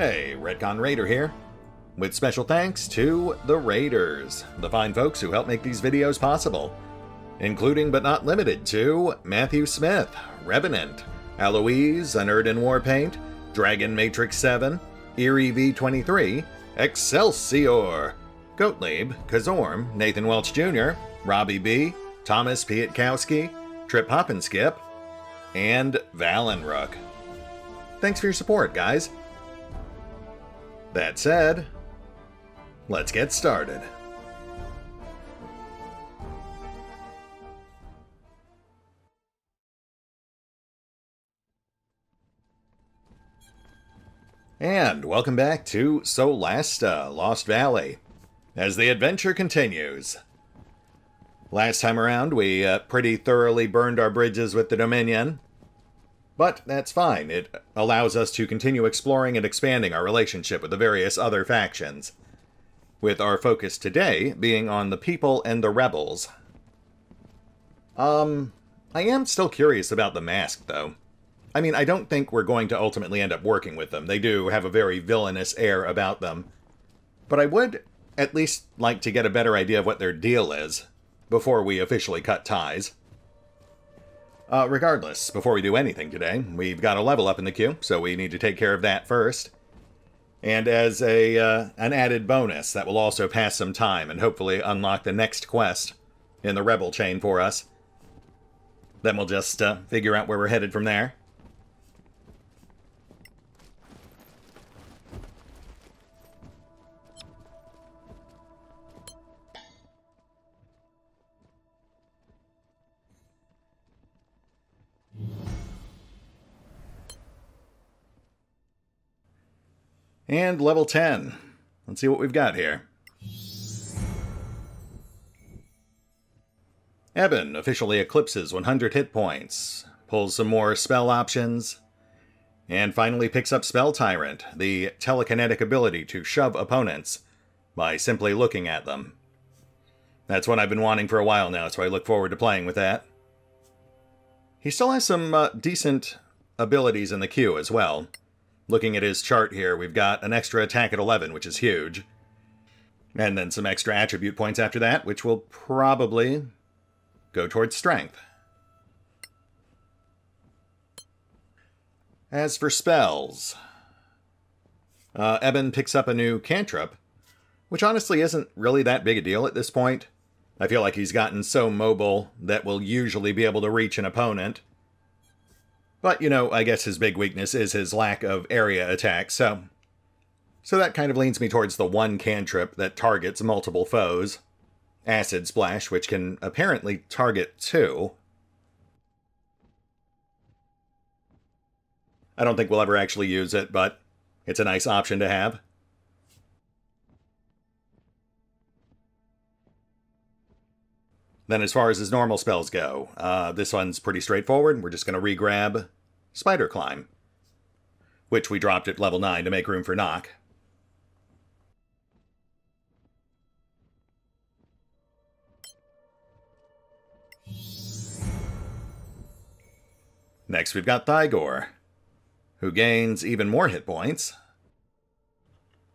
Hey, Retcon Raider here. With special thanks to the Raiders, the fine folks who help make these videos possible, including but not limited to Matthew Smith, Revenant, Eloise, A Nerd in Warpaint, Dragon Matrix 7, Eerie V23, Excelsior, Gottlieb, Kazorm, Nathan Welch Jr., Robbie B., Thomas Pietkowski, Trip Hop and Skip, and Valenrook. Thanks for your support, guys. That said, let's get started. And welcome back to Solasta, Lost Valley, as the adventure continues. Last time around, we uh, pretty thoroughly burned our bridges with the Dominion, but that's fine. It allows us to continue exploring and expanding our relationship with the various other factions. With our focus today being on the people and the rebels. Um, I am still curious about the mask, though. I mean, I don't think we're going to ultimately end up working with them. They do have a very villainous air about them. But I would at least like to get a better idea of what their deal is before we officially cut ties. Uh, regardless, before we do anything today, we've got a level up in the queue, so we need to take care of that first. And as a uh, an added bonus, that will also pass some time and hopefully unlock the next quest in the Rebel chain for us. Then we'll just uh, figure out where we're headed from there. And level 10. Let's see what we've got here. Eben officially eclipses 100 hit points, pulls some more spell options, and finally picks up Spell Tyrant, the telekinetic ability to shove opponents by simply looking at them. That's what I've been wanting for a while now, so I look forward to playing with that. He still has some uh, decent abilities in the queue as well. Looking at his chart here, we've got an extra attack at 11, which is huge. And then some extra attribute points after that, which will probably go towards strength. As for spells, uh, Eben picks up a new cantrip, which honestly isn't really that big a deal at this point. I feel like he's gotten so mobile that we'll usually be able to reach an opponent. But, you know, I guess his big weakness is his lack of area attack, so... So that kind of leans me towards the one cantrip that targets multiple foes. Acid Splash, which can apparently target two. I don't think we'll ever actually use it, but it's a nice option to have. Then as far as his normal spells go, uh, this one's pretty straightforward. We're just going to re-grab Spider Climb, which we dropped at level 9 to make room for Knock. Next we've got Thygor, who gains even more hit points,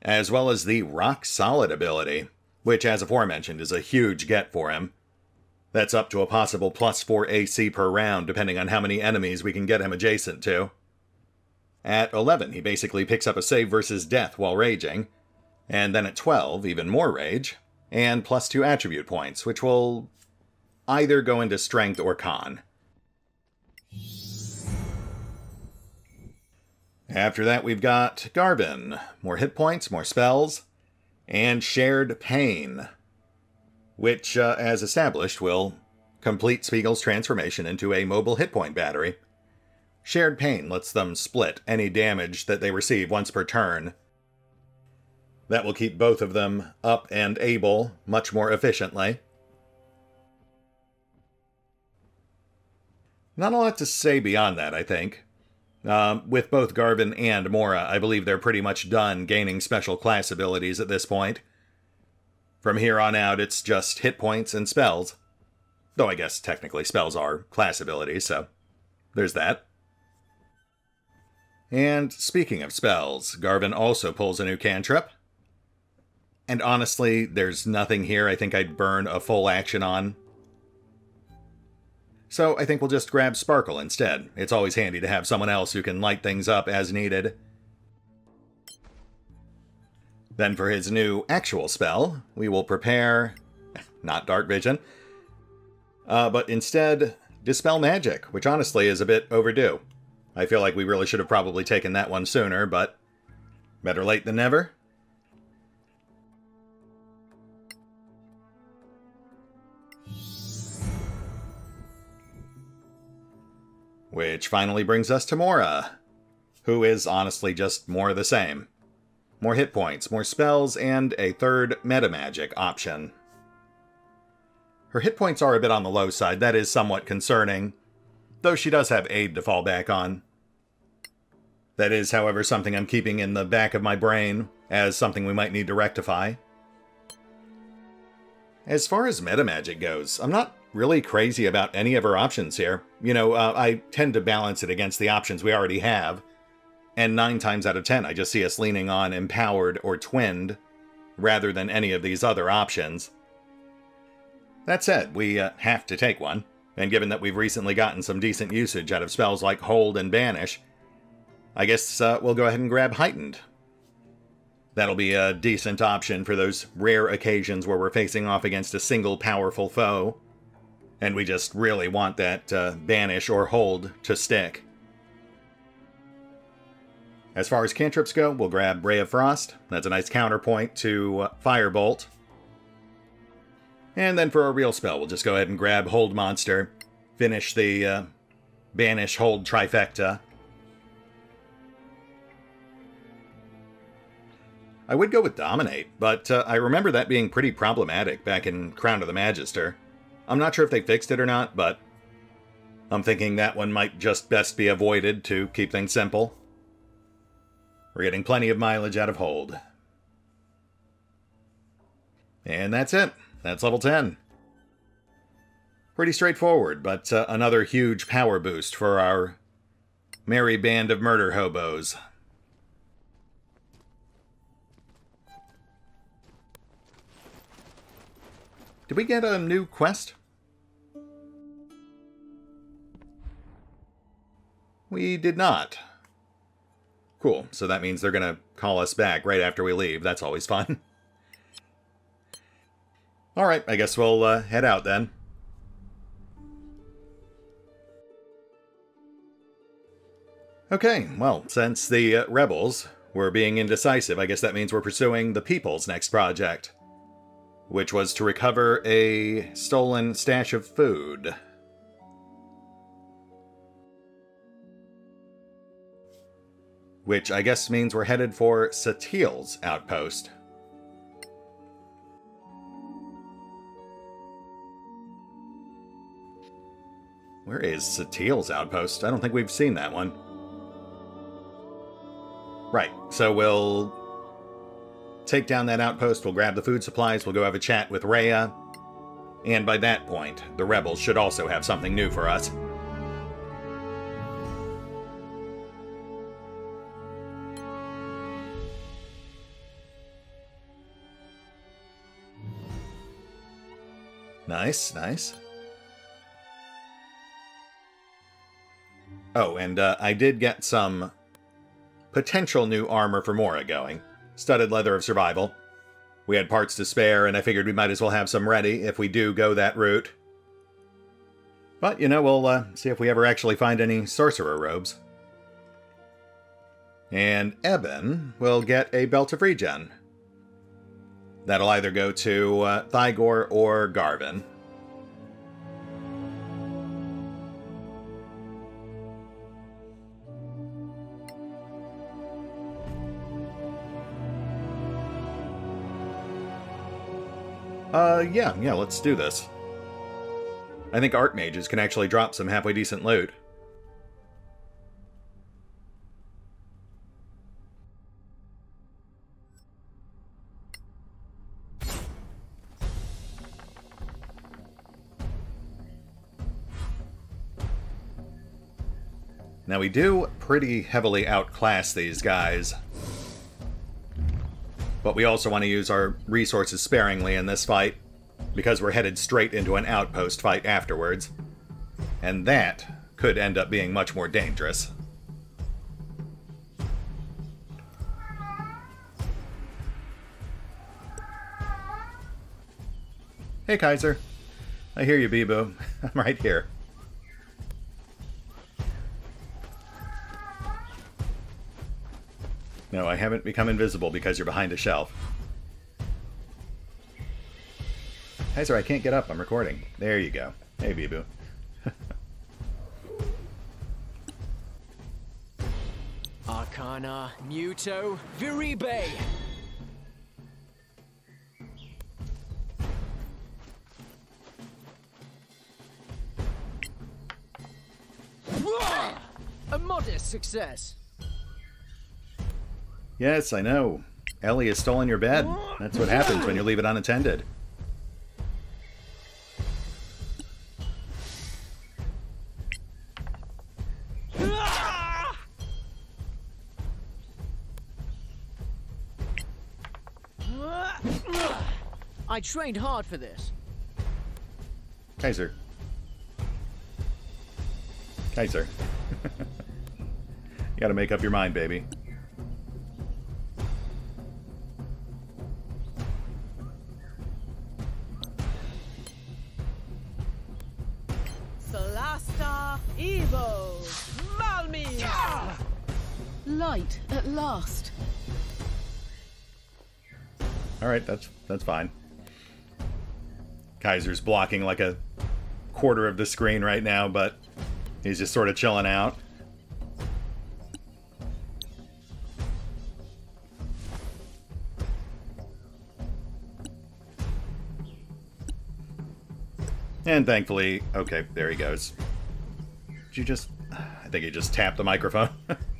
as well as the Rock Solid ability, which as aforementioned is a huge get for him. That's up to a possible plus 4 AC per round, depending on how many enemies we can get him adjacent to. At 11, he basically picks up a save versus death while raging, and then at 12, even more rage, and plus 2 attribute points, which will either go into strength or con. After that, we've got Garvin. More hit points, more spells, and Shared Pain which, uh, as established, will complete Spiegel's transformation into a mobile hit point battery. Shared Pain lets them split any damage that they receive once per turn. That will keep both of them up and able much more efficiently. Not a lot to say beyond that, I think. Um, with both Garvin and Mora, I believe they're pretty much done gaining special class abilities at this point. From here on out, it's just hit points and spells. Though I guess technically spells are class abilities, so there's that. And speaking of spells, Garvin also pulls a new cantrip. And honestly, there's nothing here I think I'd burn a full action on. So I think we'll just grab Sparkle instead. It's always handy to have someone else who can light things up as needed. Then for his new actual spell, we will prepare, not Dark Vision, uh, but instead Dispel Magic, which honestly is a bit overdue. I feel like we really should have probably taken that one sooner, but better late than never. Which finally brings us to Mora, who is honestly just more the same. More hit points, more spells, and a third meta magic option. Her hit points are a bit on the low side, that is somewhat concerning, though she does have aid to fall back on. That is, however, something I'm keeping in the back of my brain as something we might need to rectify. As far as meta magic goes, I'm not really crazy about any of her options here. You know, uh, I tend to balance it against the options we already have, and nine times out of ten I just see us leaning on Empowered or Twinned, rather than any of these other options. That said, we uh, have to take one, and given that we've recently gotten some decent usage out of spells like Hold and Banish, I guess uh, we'll go ahead and grab Heightened. That'll be a decent option for those rare occasions where we're facing off against a single powerful foe, and we just really want that uh, Banish or Hold to stick. As far as cantrips go, we'll grab Ray of Frost. That's a nice counterpoint to uh, Firebolt. And then for a real spell, we'll just go ahead and grab Hold Monster, finish the uh, Banish Hold trifecta. I would go with Dominate, but uh, I remember that being pretty problematic back in Crown of the Magister. I'm not sure if they fixed it or not, but I'm thinking that one might just best be avoided to keep things simple. We're getting plenty of mileage out of Hold. And that's it. That's level 10. Pretty straightforward, but uh, another huge power boost for our merry band of murder hobos. Did we get a new quest? We did not. Cool, so that means they're gonna call us back right after we leave. That's always fun. Alright, I guess we'll uh, head out then. Okay, well, since the uh, rebels were being indecisive, I guess that means we're pursuing the People's next project. Which was to recover a stolen stash of food. Which I guess means we're headed for Satil's outpost. Where is Satil's outpost? I don't think we've seen that one. Right, so we'll take down that outpost, we'll grab the food supplies, we'll go have a chat with Reya, and by that point, the rebels should also have something new for us. Nice, nice. Oh, and uh, I did get some potential new armor for Mora going. Studded leather of survival. We had parts to spare, and I figured we might as well have some ready if we do go that route. But, you know, we'll uh, see if we ever actually find any sorcerer robes. And Eben will get a Belt of Regen. That'll either go to uh, Thygor or Garvin. Uh, yeah, yeah, let's do this. I think Archmages can actually drop some halfway decent loot. We do pretty heavily outclass these guys. But we also want to use our resources sparingly in this fight, because we're headed straight into an outpost fight afterwards. And that could end up being much more dangerous. Hey, Kaiser. I hear you, Bibu. I'm right here. No, I haven't become invisible because you're behind a shelf. Kaiser, I can't get up. I'm recording. There you go. Hey, Bibu. Arcana, Muto, Viribe! A modest success. Yes, I know. Ellie has stolen your bed. That's what happens when you leave it unattended. I trained hard for this. Kaiser. Kaiser. you gotta make up your mind, baby. Last. Alright, that's that's fine. Kaiser's blocking like a quarter of the screen right now, but he's just sort of chilling out. And thankfully, okay, there he goes. Did you just... I think he just tapped the microphone.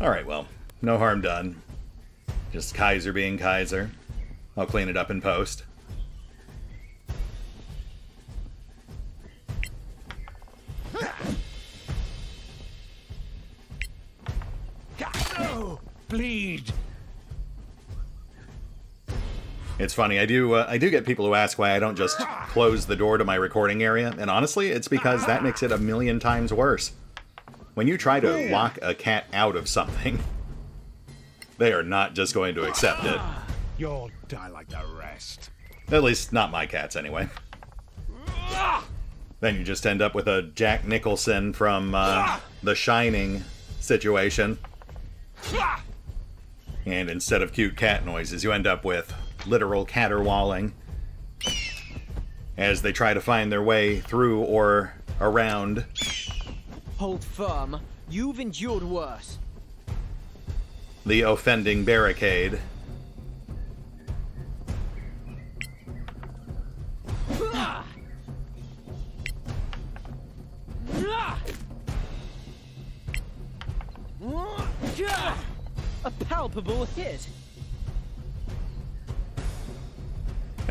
Alright, well, no harm done. Just Kaiser being Kaiser. I'll clean it up in post. It's funny, I do uh, I do get people who ask why I don't just close the door to my recording area, and honestly, it's because that makes it a million times worse. When you try to lock a cat out of something, they are not just going to accept it. You'll die like the rest. At least, not my cats, anyway. Then you just end up with a Jack Nicholson from uh, The Shining situation. And instead of cute cat noises, you end up with literal caterwauling as they try to find their way through or around Hold firm. You've endured worse. the offending barricade. A palpable hit.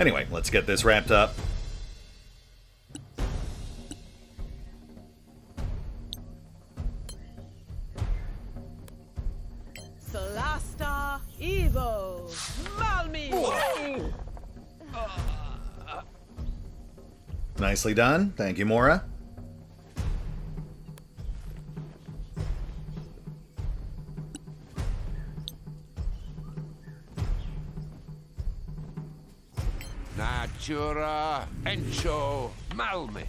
Anyway, let's get this wrapped up. Solasta Evo Malmi Nicely done. Thank you, Mora. Natura, Encho, Malmi.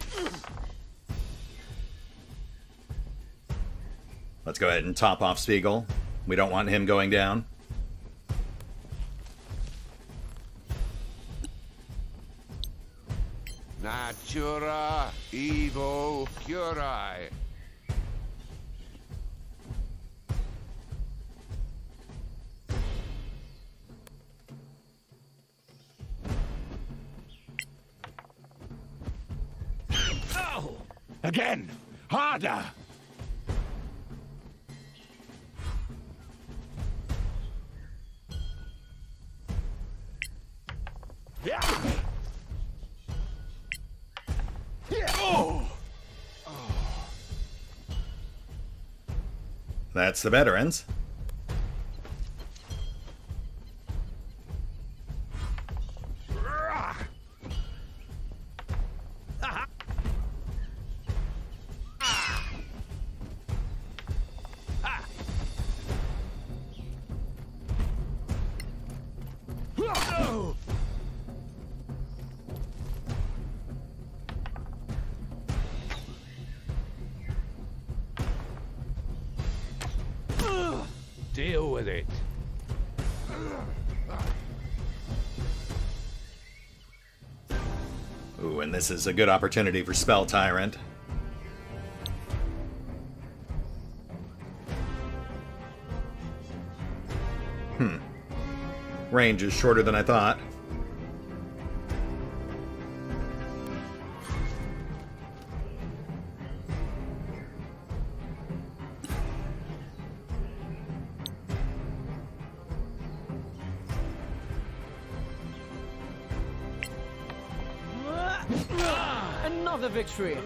Let's go ahead and top off Spiegel. We don't want him going down. Natura, Evo, Curai. Again! Harder! That's the veterans. This is a good opportunity for Spell Tyrant. Hmm. Range is shorter than I thought. Another!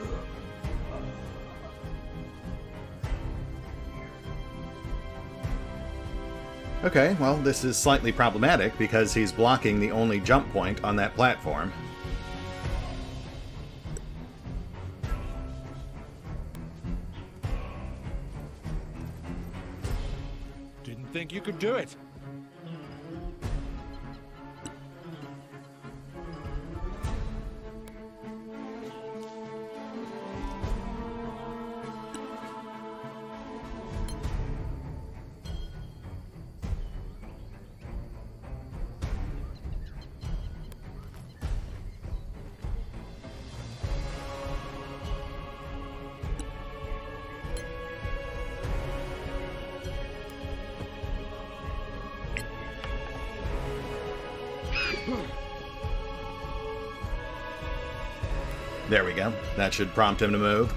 Okay, well, this is slightly problematic because he's blocking the only jump point on that platform. Didn't think you could do it. Go. That should prompt him to move.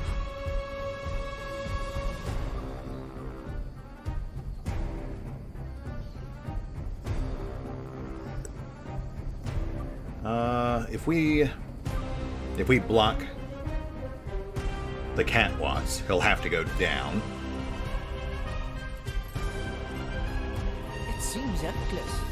Uh, if we... If we block the catwalks, he'll have to go down. It seems effortless.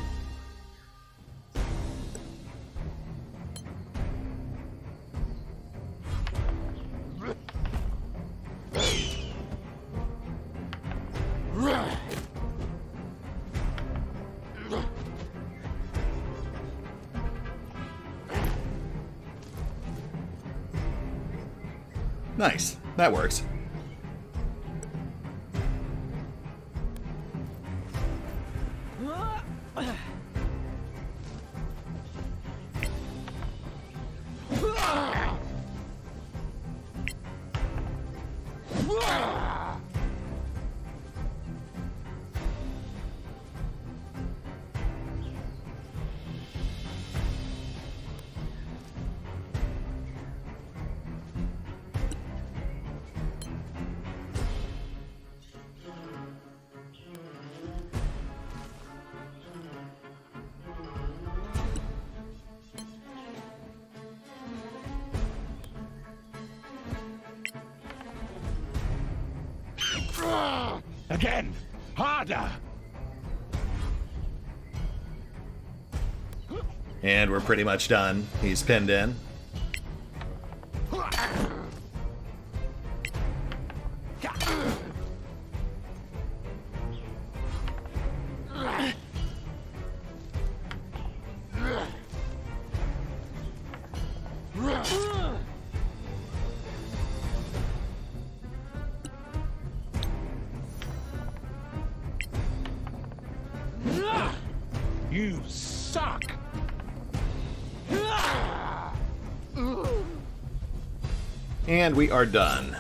That works. And we're pretty much done. He's pinned in. And we are done.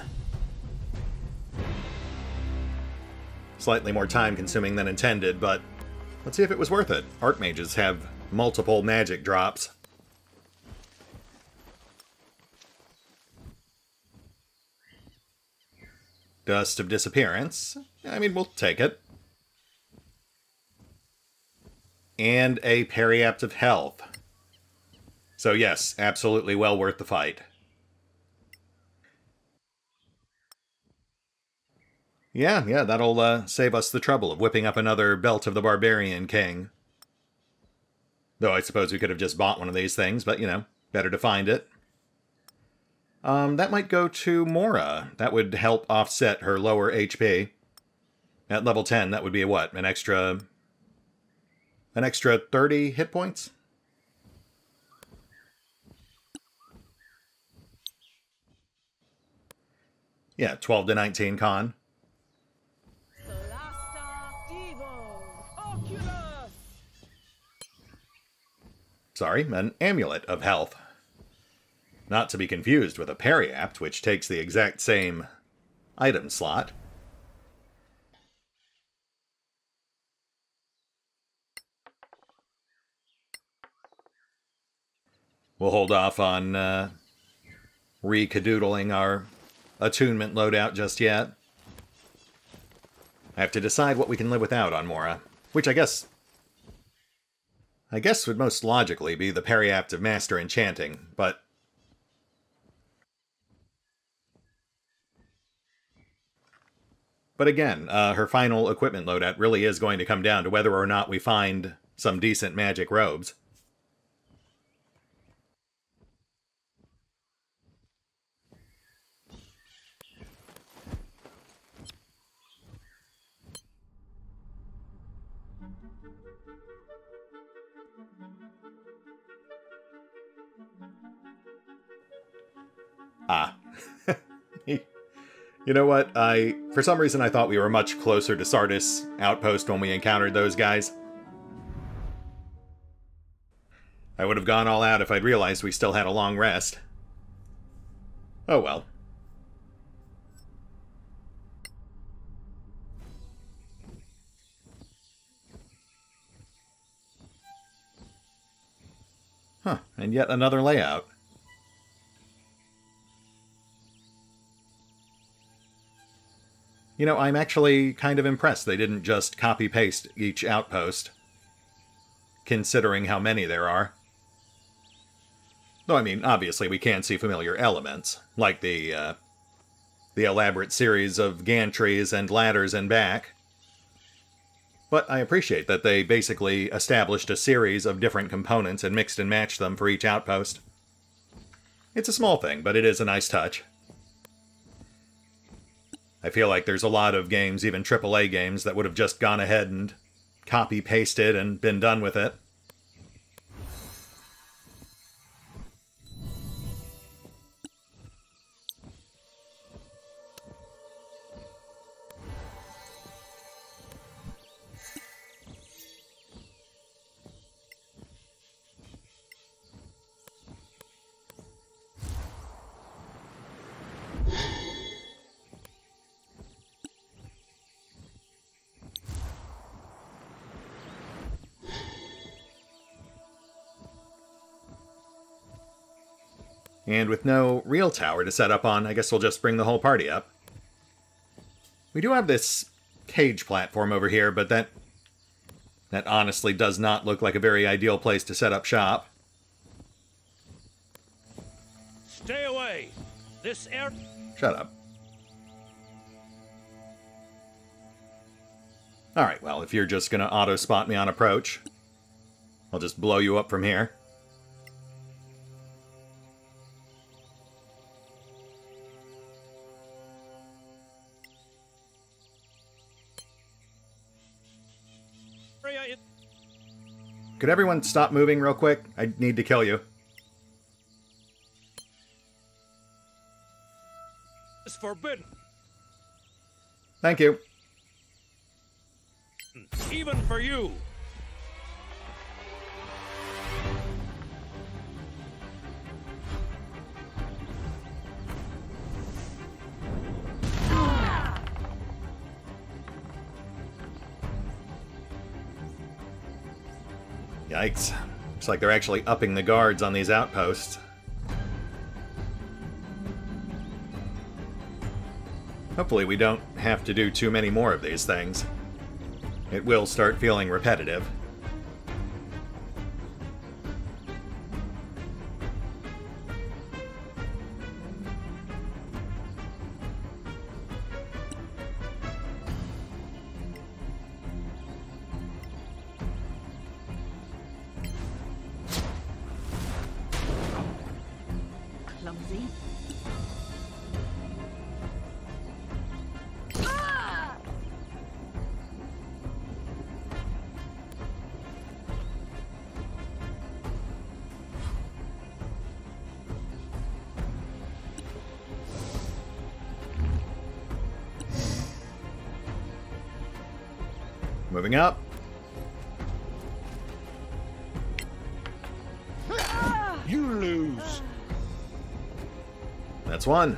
Slightly more time consuming than intended, but let's see if it was worth it. Archmages have multiple magic drops. Dust of Disappearance. I mean, we'll take it. And a Periapt of Health. So yes, absolutely well worth the fight. Yeah, yeah, that'll uh, save us the trouble of whipping up another Belt of the Barbarian King. Though I suppose we could have just bought one of these things, but you know, better to find it. Um, that might go to Mora. That would help offset her lower HP. At level 10, that would be what? An extra... An extra 30 hit points? Yeah, 12 to 19 con. Sorry, an amulet of health. Not to be confused with a periapt, which takes the exact same item slot. We'll hold off on uh, recadoodling our attunement loadout just yet. I have to decide what we can live without on Mora, which I guess I guess would most logically be the periapt of Master Enchanting, but... But again, uh, her final equipment loadout really is going to come down to whether or not we find some decent magic robes. Know what? I for some reason I thought we were much closer to Sardis outpost when we encountered those guys. I would have gone all out if I'd realized we still had a long rest. Oh well. Huh, and yet another layout. You know, I'm actually kind of impressed they didn't just copy-paste each outpost, considering how many there are. Though, I mean, obviously we can see familiar elements, like the, uh, the elaborate series of gantries and ladders and back. But I appreciate that they basically established a series of different components and mixed and matched them for each outpost. It's a small thing, but it is a nice touch. I feel like there's a lot of games, even AAA games, that would have just gone ahead and copy pasted and been done with it. And with no real tower to set up on, I guess we'll just bring the whole party up. We do have this cage platform over here, but that that honestly does not look like a very ideal place to set up shop. Stay away. This air. Shut up. Alright, well, if you're just gonna auto-spot me on approach, I'll just blow you up from here. Could everyone stop moving real quick? I need to kill you. It's forbidden, Thank you. Hmm. even for you. Yikes. Looks like they're actually upping the guards on these outposts. Hopefully we don't have to do too many more of these things. It will start feeling repetitive. Moving up. You lose. That's one.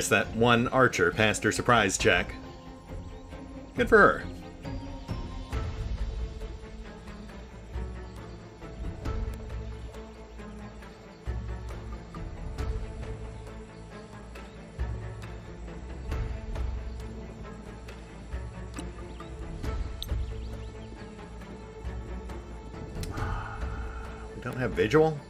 Guess that one archer passed her surprise check. Good for her. We don't have visual?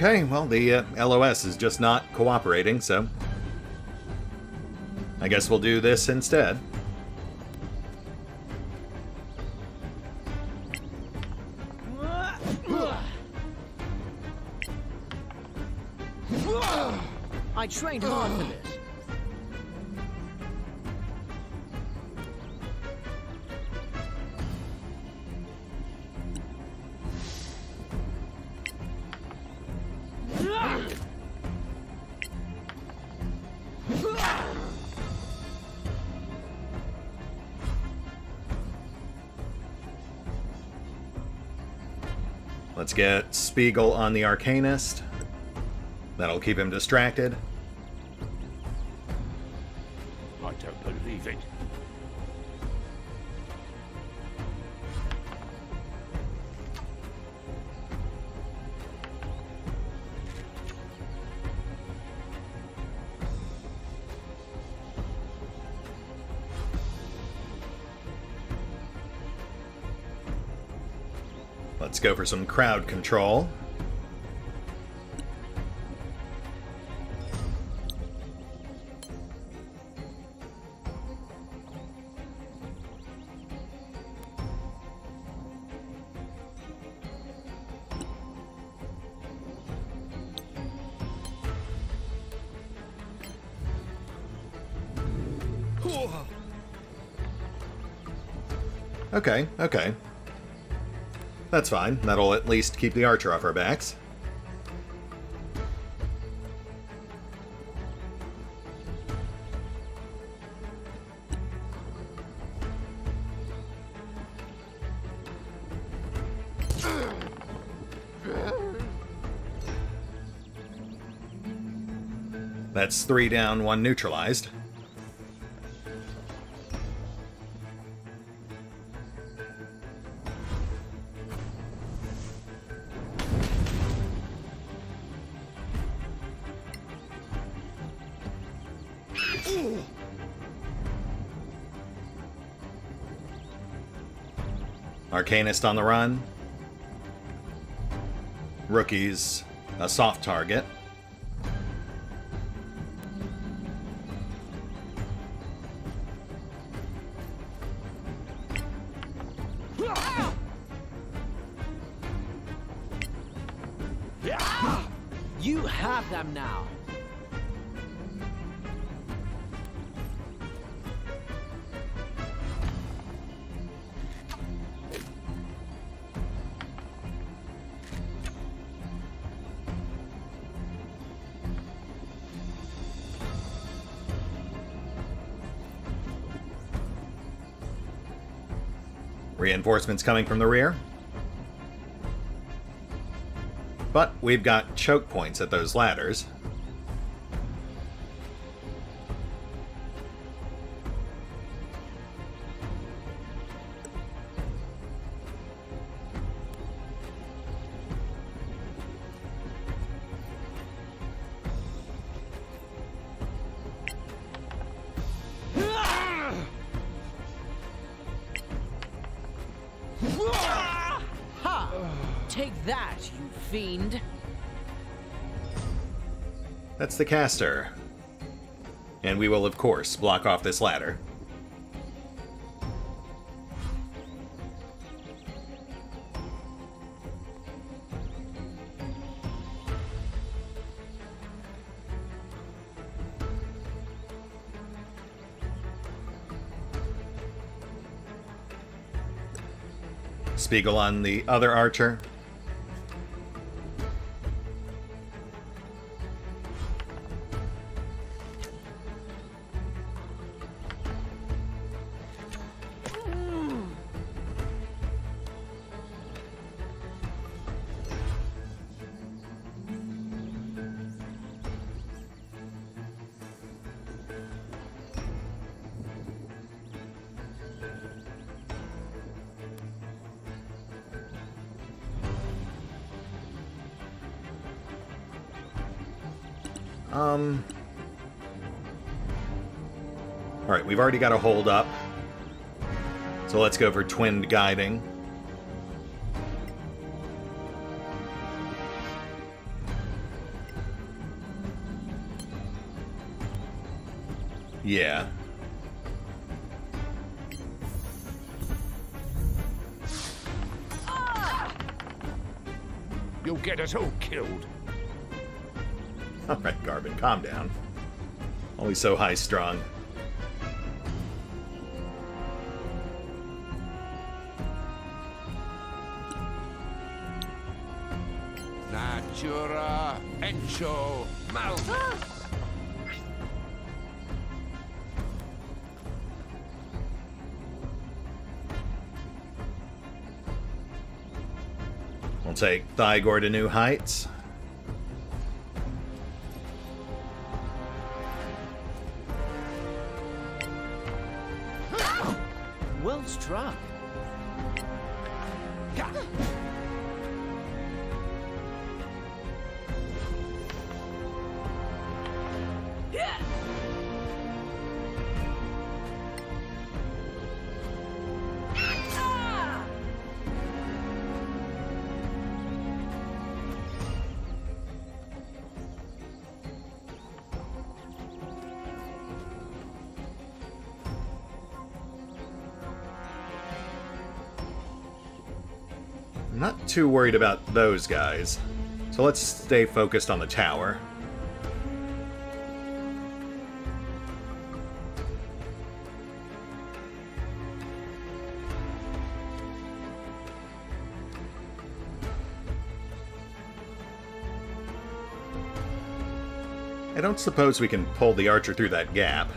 Okay, well, the uh, LOS is just not cooperating, so. I guess we'll do this instead. Get Spiegel on the Arcanist. That'll keep him distracted. Some crowd control. Okay, okay. That's fine. That'll at least keep the archer off our backs. That's three down, one neutralized. Arcanist on the run. Rookies, a soft target. Reinforcements coming from the rear. But we've got choke points at those ladders. Take that, you fiend. That's the caster. And we will, of course, block off this ladder. Spiegel on the other archer. Already got a hold up. So let's go for twinned guiding. Yeah. You'll get us all killed. Alright, Garvin, calm down. Always so high strung. We'll take Thygor to new heights. Too worried about those guys. So let's stay focused on the tower. I don't suppose we can pull the archer through that gap.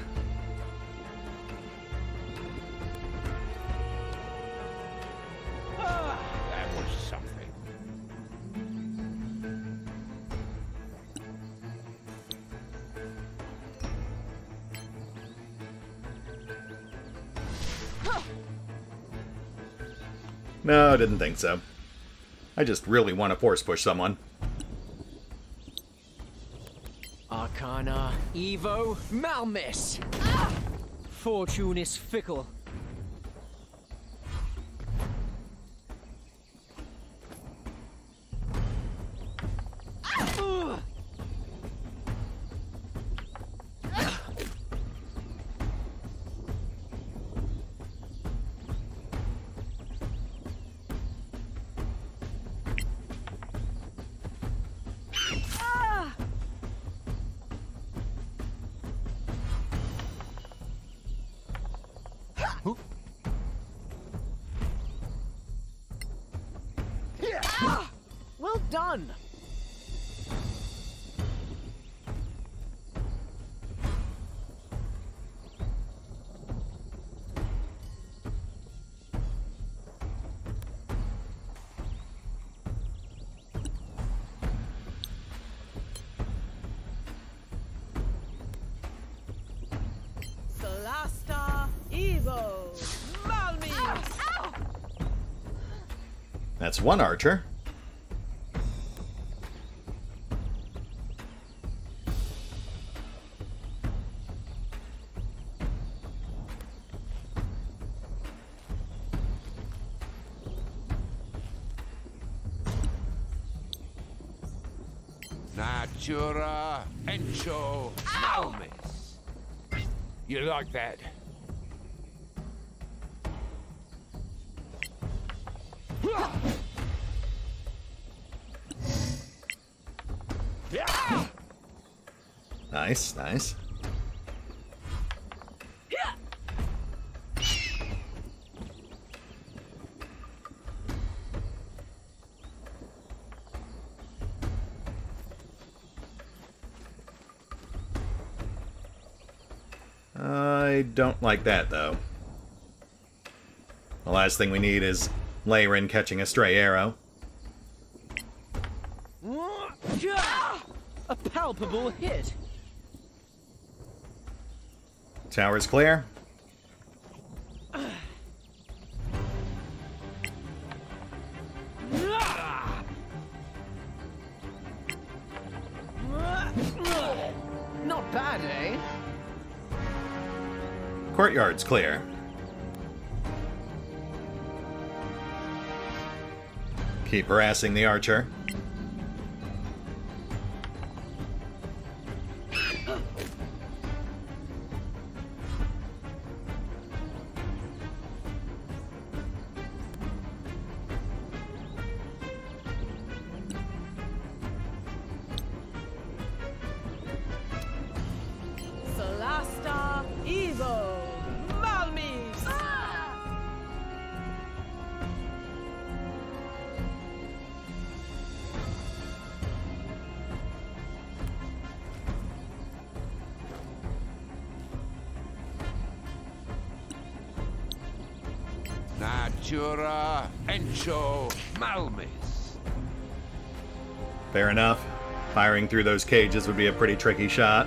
Didn't think so. I just really want to force push someone. Arcana, Evo, Malmis. Ah! Fortune is fickle. That's one archer. Natura, Encho, Almis. You like that? Nice, nice. I don't like that, though. The last thing we need is Leyrin catching a stray arrow. A palpable hit. Tower's clear. Not bad, eh? Courtyard's clear. Keep harassing the archer. Through those cages would be a pretty tricky shot.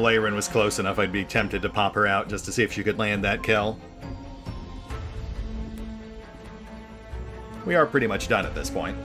Leyrin was close enough, I'd be tempted to pop her out just to see if she could land that kill. We are pretty much done at this point.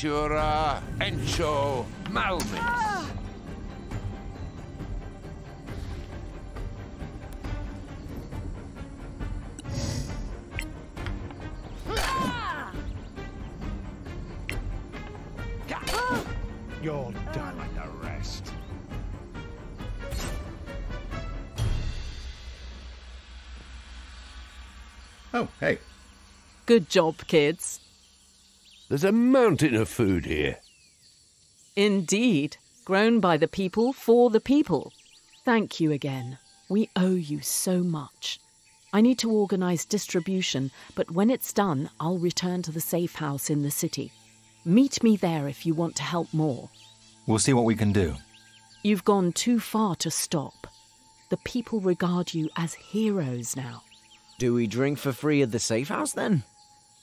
Natura Encho Malmis. You're done like the rest. Oh, hey. Good job, kids. There's a mountain of food here. Indeed. Grown by the people for the people. Thank you again. We owe you so much. I need to organize distribution, but when it's done, I'll return to the safe house in the city. Meet me there if you want to help more. We'll see what we can do. You've gone too far to stop. The people regard you as heroes now. Do we drink for free at the safe house then?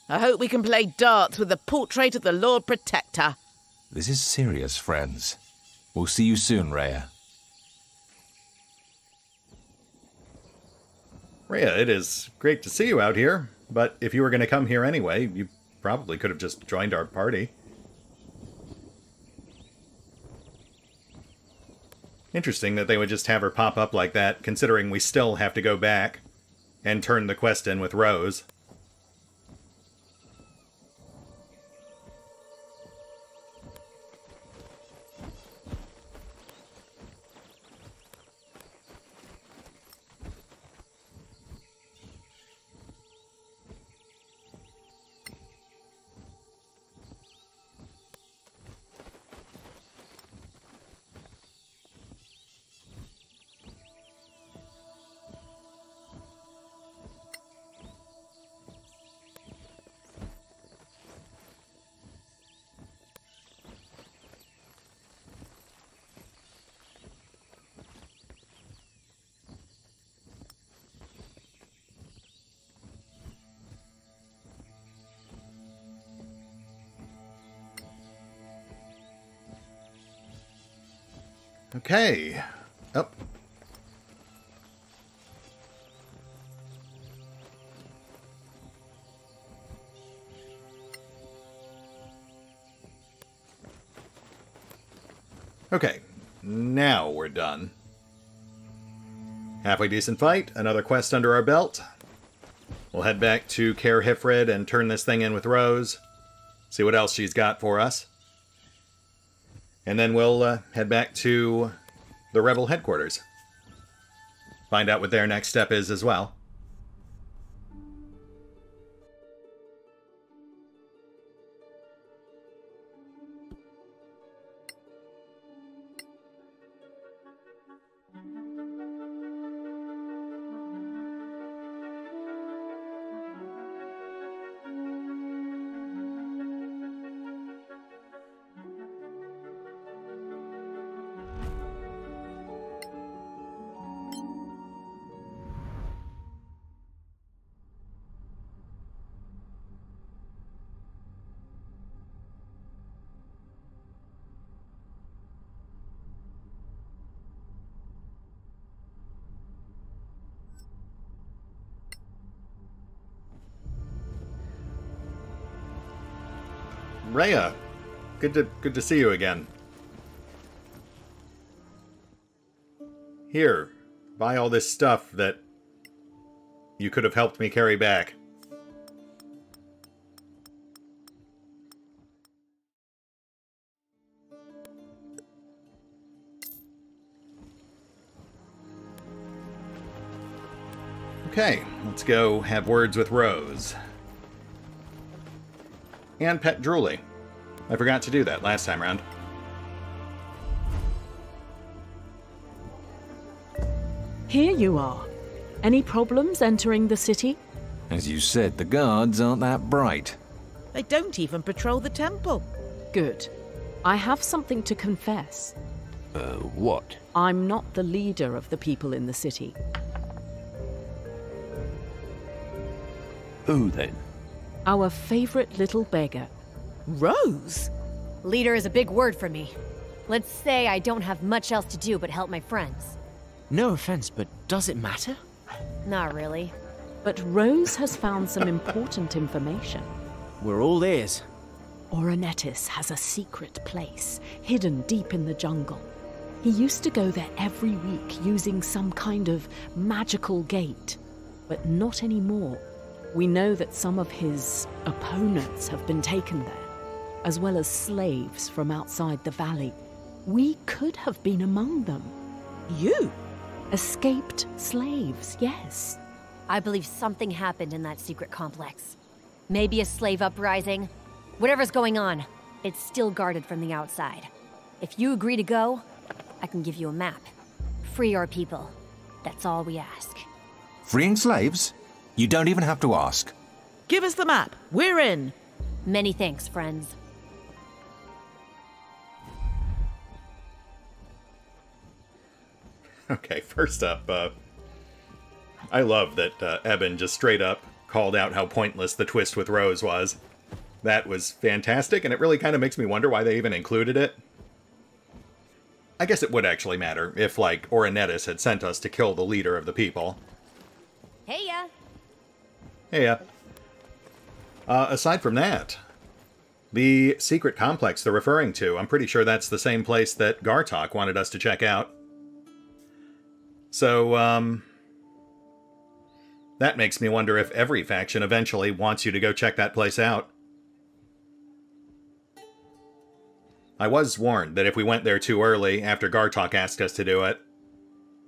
I hope we can play darts with the portrait of the Lord Protector. This is serious, friends. We'll see you soon, Rhea. Rhea, it is great to see you out here, but if you were going to come here anyway, you probably could have just joined our party. Interesting that they would just have her pop up like that, considering we still have to go back and turn the quest in with Rose. Okay. Up. Okay, now we're done. Halfway decent fight, another quest under our belt. We'll head back to Care Hifrid and turn this thing in with Rose. See what else she's got for us. And then we'll uh, head back to the Rebel headquarters. Find out what their next step is as well. Rhea, good to good to see you again. Here, buy all this stuff that you could have helped me carry back. Okay, let's go have words with Rose. And pet Drooly. I forgot to do that last time around. Here you are. Any problems entering the city? As you said, the guards aren't that bright. They don't even patrol the temple. Good. I have something to confess. Uh, what? I'm not the leader of the people in the city. Who then? Our favorite little beggar. Rose? Leader is a big word for me. Let's say I don't have much else to do but help my friends. No offense, but does it matter? Not really. But Rose has found some important information. We're all ears. Oranetis has a secret place, hidden deep in the jungle. He used to go there every week using some kind of magical gate, but not anymore. We know that some of his opponents have been taken there, as well as slaves from outside the valley. We could have been among them. You? Escaped slaves, yes. I believe something happened in that secret complex. Maybe a slave uprising. Whatever's going on, it's still guarded from the outside. If you agree to go, I can give you a map. Free our people. That's all we ask. Freeing slaves? You don't even have to ask. Give us the map. We're in. Many thanks, friends. Okay, first up, uh, I love that uh, Eben just straight up called out how pointless the twist with Rose was. That was fantastic, and it really kind of makes me wonder why they even included it. I guess it would actually matter if, like, Oranetis had sent us to kill the leader of the people. Hey ya! Hey, uh, uh, aside from that, the secret complex they're referring to, I'm pretty sure that's the same place that Gartok wanted us to check out. So, um. That makes me wonder if every faction eventually wants you to go check that place out. I was warned that if we went there too early after Gartok asked us to do it,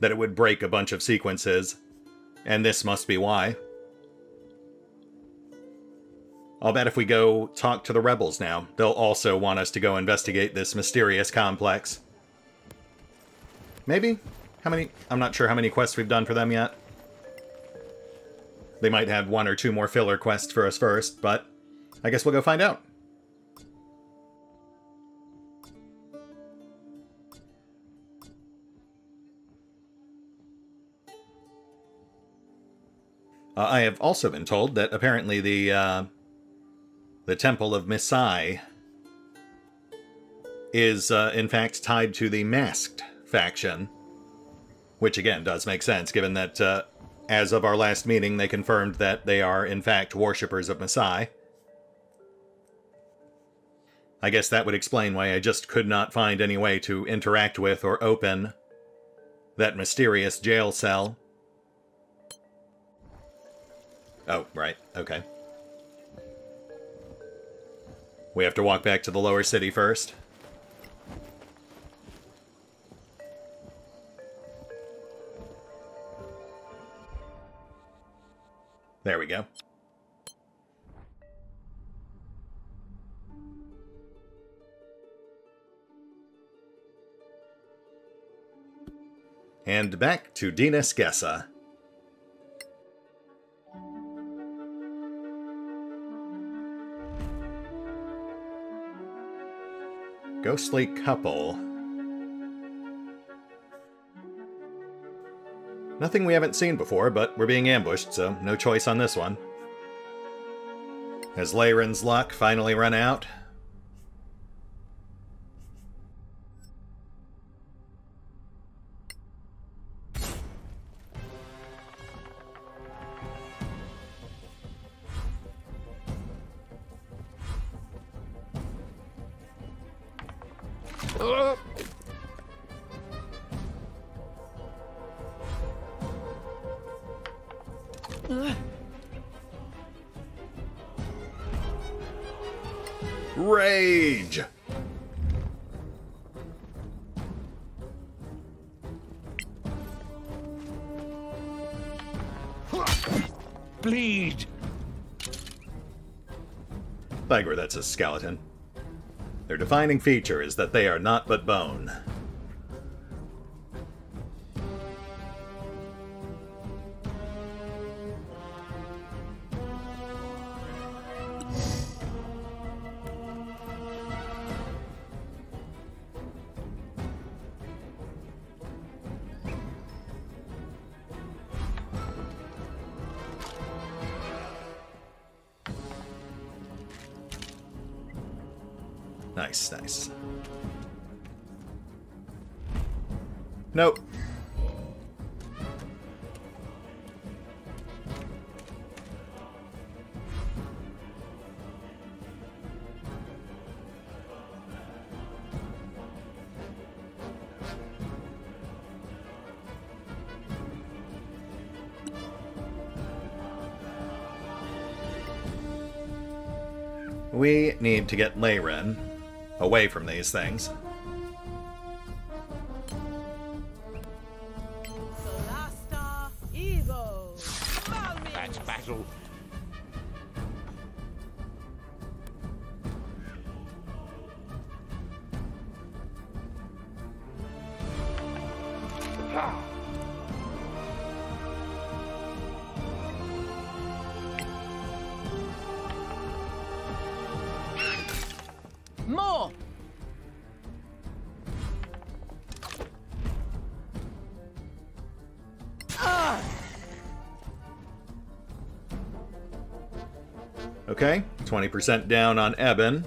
that it would break a bunch of sequences, and this must be why. I'll bet if we go talk to the rebels now, they'll also want us to go investigate this mysterious complex. Maybe? How many? I'm not sure how many quests we've done for them yet. They might have one or two more filler quests for us first, but I guess we'll go find out. Uh, I have also been told that apparently the uh, the Temple of Misaye is uh, in fact tied to the Masked faction, which again does make sense given that uh, as of our last meeting they confirmed that they are in fact worshippers of Misaye. I guess that would explain why I just could not find any way to interact with or open that mysterious jail cell. Oh, right. Okay. We have to walk back to the lower city first. There we go. And back to Dinas Skessa. Ghostly couple. Nothing we haven't seen before, but we're being ambushed, so no choice on this one. Has Leyrin's luck finally run out? Rage! Bleed! Thygor, that's a skeleton. Defining feature is that they are not but bone. To get Leyrin away from these things. Okay, 20% down on Eben.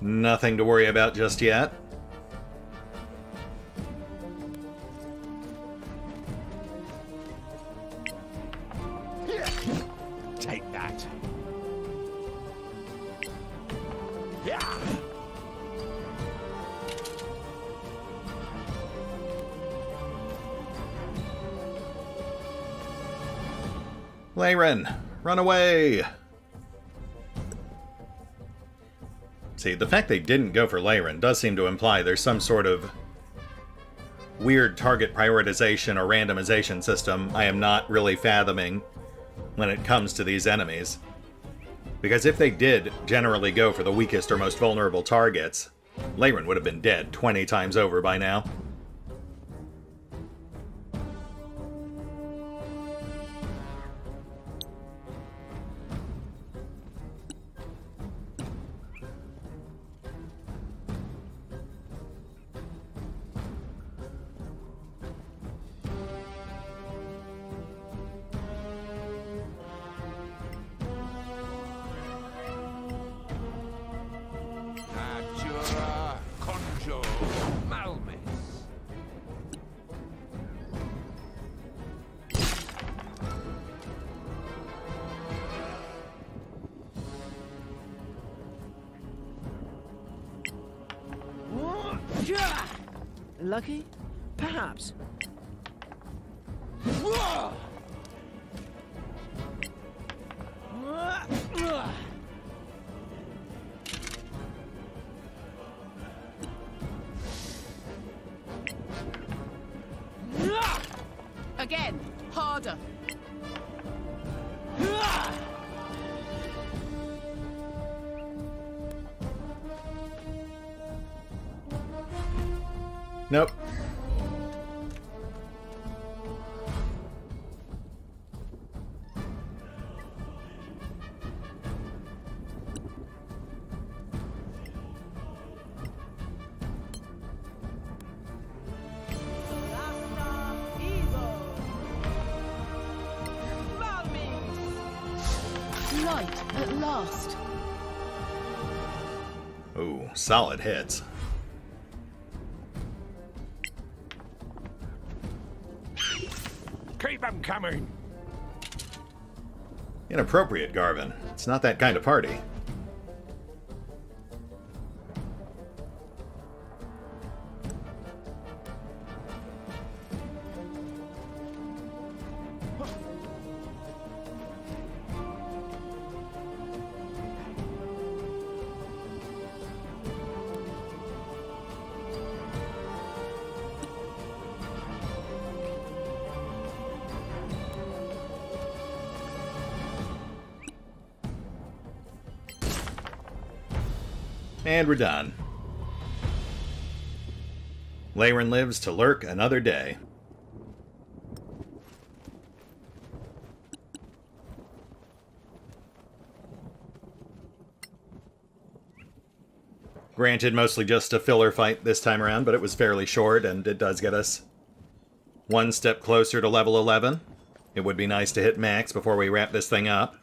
Nothing to worry about just yet. Run away! See, the fact they didn't go for Leyrin does seem to imply there's some sort of weird target prioritization or randomization system I am not really fathoming when it comes to these enemies. Because if they did generally go for the weakest or most vulnerable targets, Leyrin would have been dead 20 times over by now. Again, solid hits. Keep them coming. Inappropriate, Garvin. It's not that kind of party. And we're done. Leyrin lives to lurk another day. Granted, mostly just a filler fight this time around, but it was fairly short, and it does get us one step closer to level 11. It would be nice to hit max before we wrap this thing up.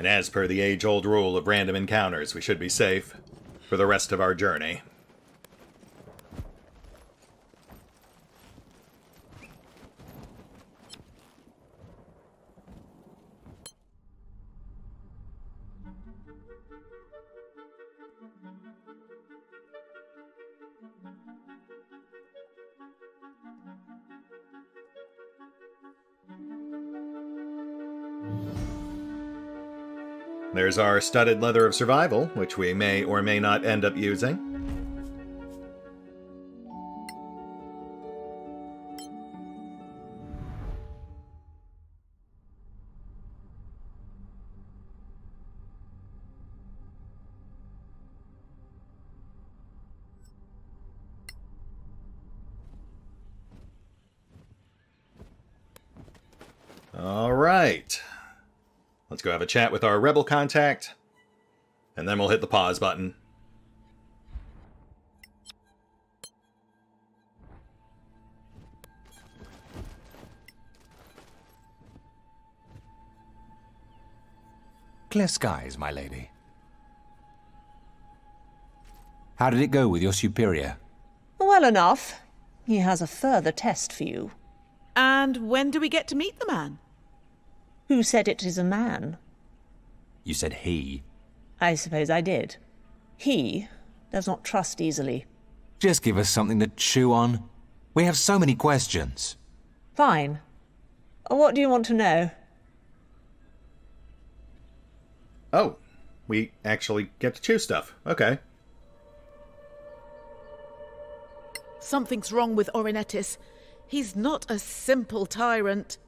And as per the age old rule of random encounters, we should be safe for the rest of our journey. There's our studded leather of survival, which we may or may not end up using. Let's go have a chat with our rebel contact, and then we'll hit the pause button. Clear skies, my lady. How did it go with your superior? Well enough. He has a further test for you. And when do we get to meet the man? Who said it is a man? You said he. I suppose I did. He does not trust easily. Just give us something to chew on. We have so many questions. Fine. What do you want to know? Oh, we actually get to chew stuff. Okay. Something's wrong with Orinetis. He's not a simple tyrant.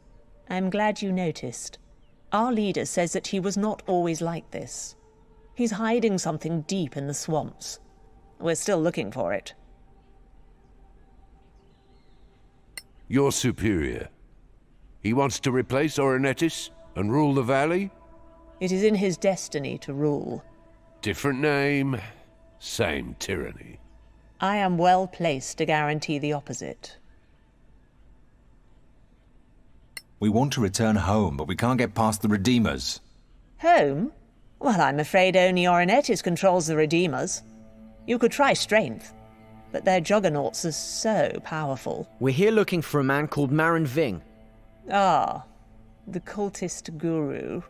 I'm glad you noticed. Our leader says that he was not always like this. He's hiding something deep in the swamps. We're still looking for it. Your superior. He wants to replace Orinetis and rule the valley? It is in his destiny to rule. Different name, same tyranny. I am well placed to guarantee the opposite. We want to return home, but we can't get past the Redeemers. Home? Well, I'm afraid only Orinetis controls the Redeemers. You could try strength, but their juggernauts are so powerful. We're here looking for a man called Marin Ving. Ah, the cultist guru.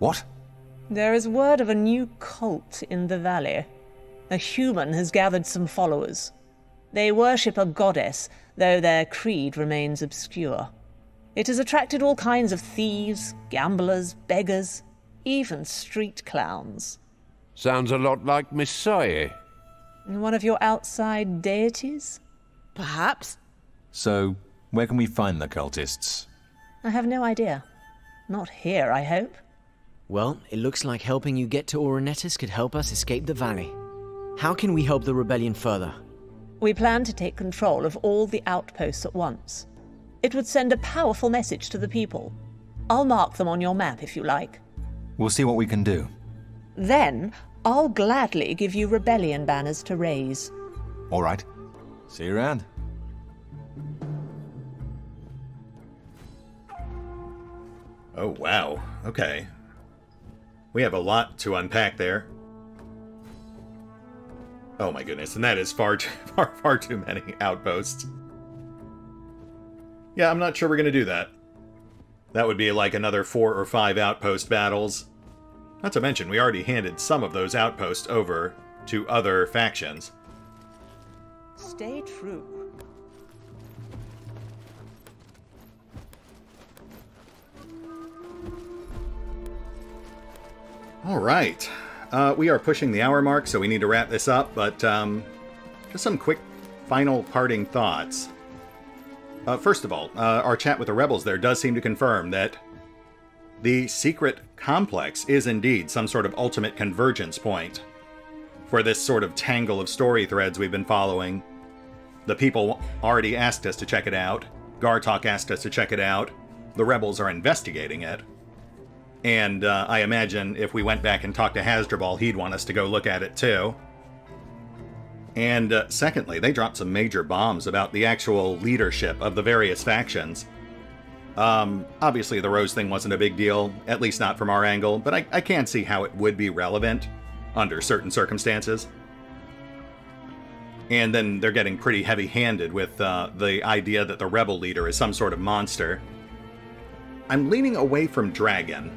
What? There is word of a new cult in the valley. A human has gathered some followers. They worship a goddess, though their creed remains obscure. It has attracted all kinds of thieves, gamblers, beggars, even street clowns. Sounds a lot like Misaye. One of your outside deities? Perhaps. So, where can we find the cultists? I have no idea. Not here, I hope. Well, it looks like helping you get to Orinetis could help us escape the valley. How can we help the rebellion further? We plan to take control of all the outposts at once. It would send a powerful message to the people. I'll mark them on your map if you like. We'll see what we can do. Then, I'll gladly give you rebellion banners to raise. All right. See you around. Oh, wow. Okay. We have a lot to unpack there. Oh my goodness, and that is far too, far, far too many outposts. Yeah, I'm not sure we're going to do that. That would be like another four or five outpost battles. Not to mention, we already handed some of those outposts over to other factions. Stay true. All right. Uh, we are pushing the hour mark, so we need to wrap this up, but um, just some quick final parting thoughts. Uh, first of all, uh, our chat with the rebels there does seem to confirm that the secret complex is indeed some sort of ultimate convergence point for this sort of tangle of story threads we've been following. The people already asked us to check it out. Gartok asked us to check it out. The rebels are investigating it. And uh, I imagine if we went back and talked to Hasdrubal, he'd want us to go look at it too. And uh, secondly, they dropped some major bombs about the actual leadership of the various factions. Um, obviously, the Rose thing wasn't a big deal, at least not from our angle, but I, I can see how it would be relevant under certain circumstances. And then they're getting pretty heavy handed with uh, the idea that the rebel leader is some sort of monster. I'm leaning away from Dragon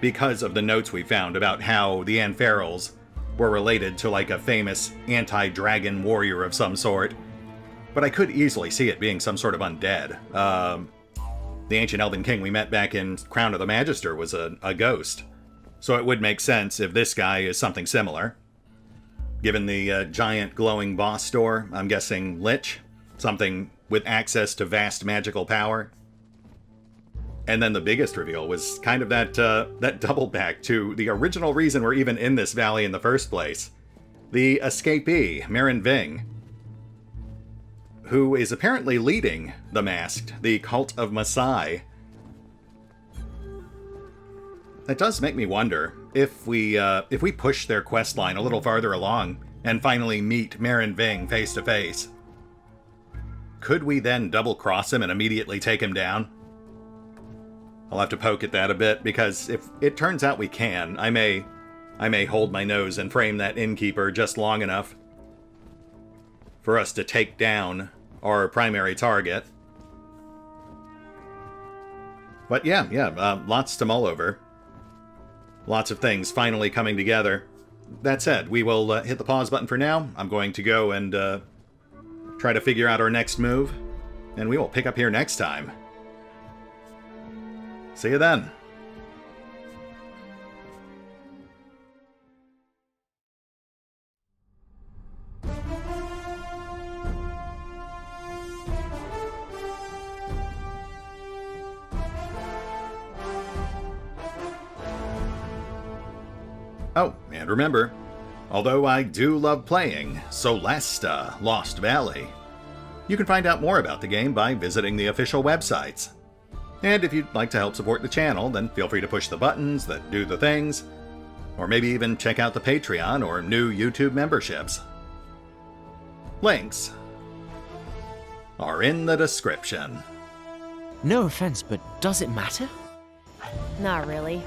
because of the notes we found about how the Anferals were related to like a famous anti dragon warrior of some sort. But I could easily see it being some sort of undead. Um, the ancient elven king we met back in Crown of the Magister was a, a ghost. So it would make sense if this guy is something similar. Given the uh, giant glowing boss door, I'm guessing Lich, something with access to vast magical power. And then the biggest reveal was kind of that uh, that double back to the original reason we're even in this valley in the first place. The escapee, Marin Ving, who is apparently leading the Masked, the cult of Misaye. That does make me wonder if we uh, if we push their quest line a little farther along and finally meet Marin Ving face to face. Could we then double cross him and immediately take him down? I'll have to poke at that a bit because if it turns out we can, I may I may hold my nose and frame that innkeeper just long enough for us to take down our primary target. But yeah, yeah, uh, lots to mull over. Lots of things finally coming together. That said, we will uh, hit the pause button for now. I'm going to go and uh, try to figure out our next move. and we will pick up here next time. See you then. Oh, and remember, although I do love playing Solasta Lost Valley, you can find out more about the game by visiting the official websites. And if you'd like to help support the channel, then feel free to push the buttons that do the things, or maybe even check out the Patreon or new YouTube memberships. Links are in the description. No offense, but does it matter? Not really.